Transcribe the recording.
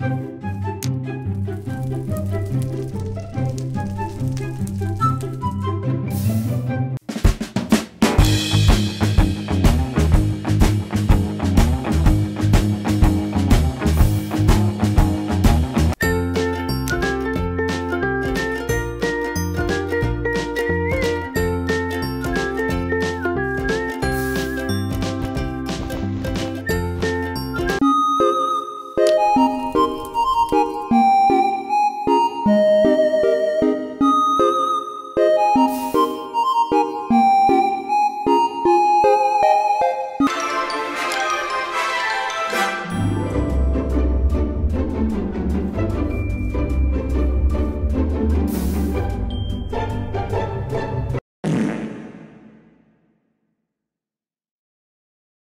you